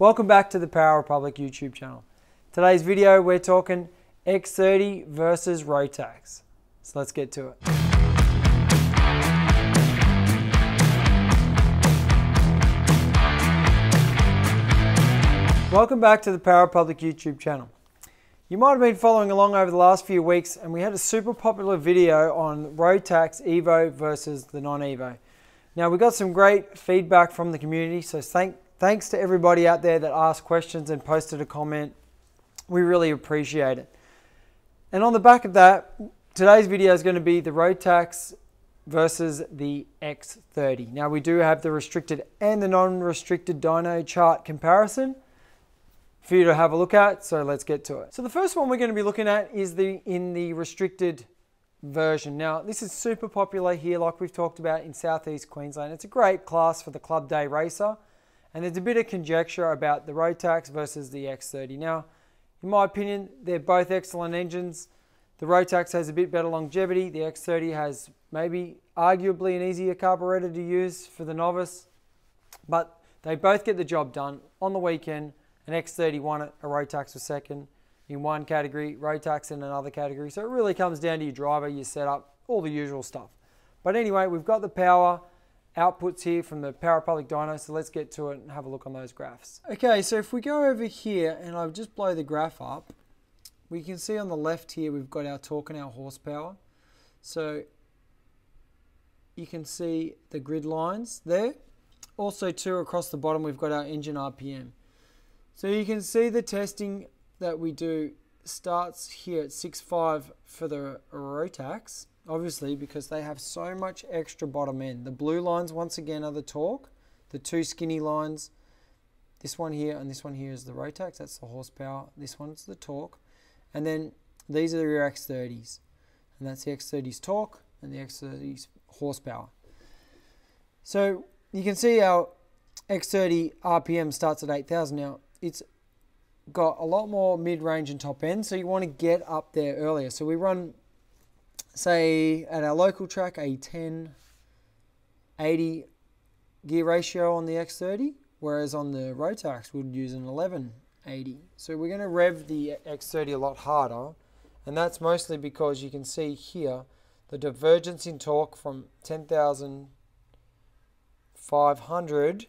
Welcome back to the Power Republic YouTube channel. Today's video we're talking X30 versus Rotax. So let's get to it. Welcome back to the Power Republic YouTube channel. You might have been following along over the last few weeks and we had a super popular video on Rotax Evo versus the non-Evo. Now we got some great feedback from the community so thank, thanks to everybody out there that asked questions and posted a comment. We really appreciate it. And on the back of that, today's video is going to be the Rotax versus the X30. Now we do have the restricted and the non-restricted dyno chart comparison for you to have a look at. So let's get to it. So the first one we're going to be looking at is the in the restricted version. Now this is super popular here like we've talked about in southeast Queensland. It's a great class for the club day racer and there's a bit of conjecture about the Rotax versus the X30. Now in my opinion they're both excellent engines. The Rotax has a bit better longevity. The X30 has maybe arguably an easier carburetor to use for the novice but they both get the job done on the weekend an X30 won it, a Rotax was second in one category, Rotax in another category. So it really comes down to your driver, your setup, all the usual stuff. But anyway, we've got the power outputs here from the Republic dyno, so let's get to it and have a look on those graphs. Okay, so if we go over here and I'll just blow the graph up, we can see on the left here we've got our torque and our horsepower. So you can see the grid lines there. Also too across the bottom we've got our engine RPM. So you can see the testing that we do starts here at 6.5 for the Rotax, obviously because they have so much extra bottom end. The blue lines once again are the torque, the two skinny lines, this one here and this one here is the Rotax, that's the horsepower, this one's the torque, and then these are your X30s, and that's the X30's torque and the X30's horsepower. So you can see our X30 RPM starts at 8,000 now it's got a lot more mid-range and top end, so you want to get up there earlier. So we run, say, at our local track, a 10, 80 gear ratio on the X30, whereas on the Rotax we'd use an 11, 80. So we're going to rev the X30 a lot harder, and that's mostly because you can see here the divergence in torque from 10,500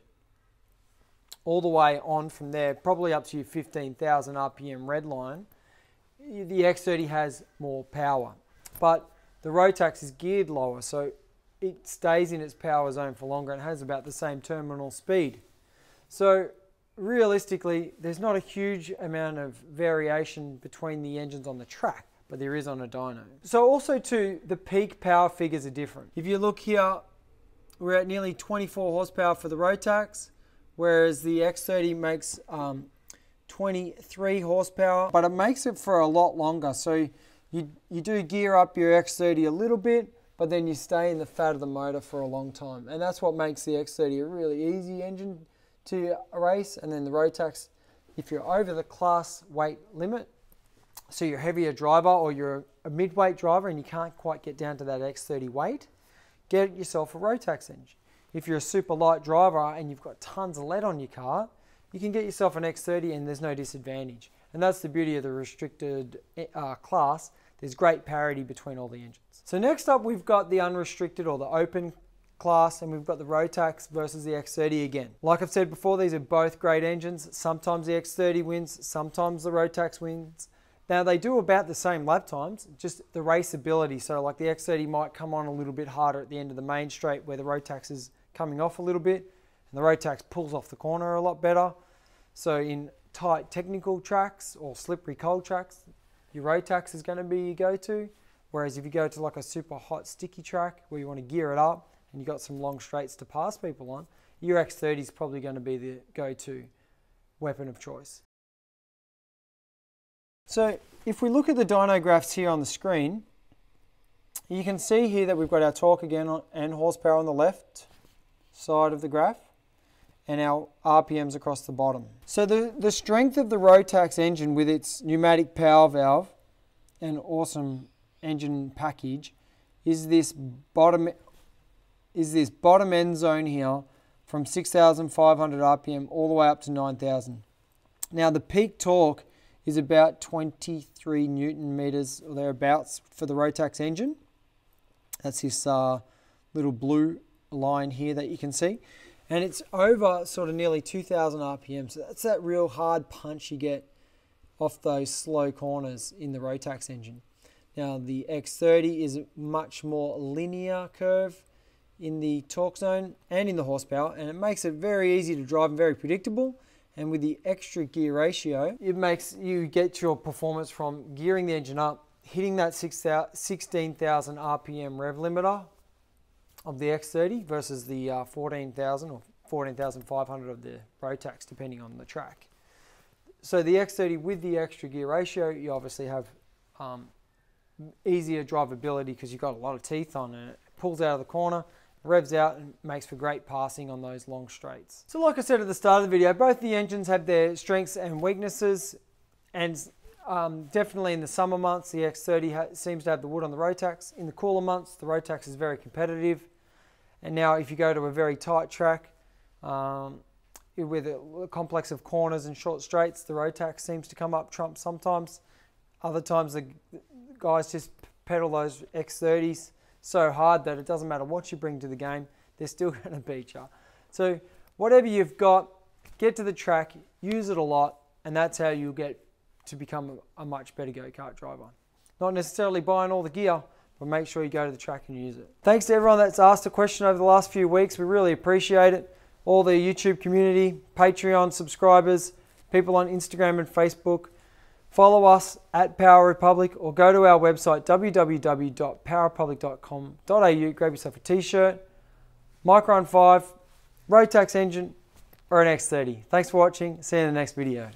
all the way on from there, probably up to your 15,000 RPM red line, the X30 has more power. But the Rotax is geared lower, so it stays in its power zone for longer and has about the same terminal speed. So realistically, there's not a huge amount of variation between the engines on the track, but there is on a dyno. So also too, the peak power figures are different. If you look here, we're at nearly 24 horsepower for the Rotax, whereas the X30 makes um, 23 horsepower, but it makes it for a lot longer. So you, you do gear up your X30 a little bit, but then you stay in the fat of the motor for a long time. And that's what makes the X30 a really easy engine to race. And then the Rotax, if you're over the class weight limit, so you're a heavier driver or you're a mid-weight driver and you can't quite get down to that X30 weight, get yourself a Rotax engine. If you're a super light driver and you've got tons of lead on your car, you can get yourself an X30 and there's no disadvantage. And that's the beauty of the restricted uh, class. There's great parity between all the engines. So next up we've got the unrestricted or the open class and we've got the Rotax versus the X30 again. Like I've said before, these are both great engines. Sometimes the X30 wins, sometimes the Rotax wins. Now they do about the same lap times, just the raceability. So like the X30 might come on a little bit harder at the end of the main straight where the Rotax is coming off a little bit and the Rotax pulls off the corner a lot better. So in tight technical tracks or slippery cold tracks, your Rotax is going to be your go-to. Whereas if you go to like a super hot sticky track where you want to gear it up and you've got some long straights to pass people on, your X30 is probably going to be the go-to weapon of choice. So if we look at the dyno graphs here on the screen, you can see here that we've got our torque again and horsepower on the left, side of the graph and our RPMs across the bottom. So the, the strength of the Rotax engine with its pneumatic power valve and awesome engine package is this bottom is this bottom end zone here from 6,500 RPM all the way up to 9,000. Now the peak torque is about 23 newton meters or thereabouts for the Rotax engine. That's this uh, little blue line here that you can see. And it's over sort of nearly 2,000 RPM. So that's that real hard punch you get off those slow corners in the Rotax engine. Now the X30 is a much more linear curve in the torque zone and in the horsepower and it makes it very easy to drive and very predictable and with the extra gear ratio it makes you get your performance from gearing the engine up hitting that 16,000 RPM rev limiter of the X30 versus the uh, 14,000 or 14,500 of the Rotax depending on the track. So the X30 with the extra gear ratio you obviously have um, easier drivability because you've got a lot of teeth on it. It pulls out of the corner revs out and makes for great passing on those long straights. So like I said at the start of the video, both the engines have their strengths and weaknesses and um, definitely in the summer months, the X30 seems to have the wood on the Rotax. In the cooler months, the Rotax is very competitive. And now if you go to a very tight track um, with a complex of corners and short straights, the Rotax seems to come up trump sometimes. Other times the guys just pedal those X30s so hard that it doesn't matter what you bring to the game, they're still going to beat you. So whatever you've got, get to the track, use it a lot, and that's how you'll get to become a much better go-kart driver. Not necessarily buying all the gear, but make sure you go to the track and use it. Thanks to everyone that's asked a question over the last few weeks. We really appreciate it. All the YouTube community, Patreon subscribers, people on Instagram and Facebook. Follow us at Power Republic or go to our website www.powerrepublic.com.au. Grab yourself a t shirt, MyChron 5, Rotax engine, or an X30. Thanks for watching. See you in the next video.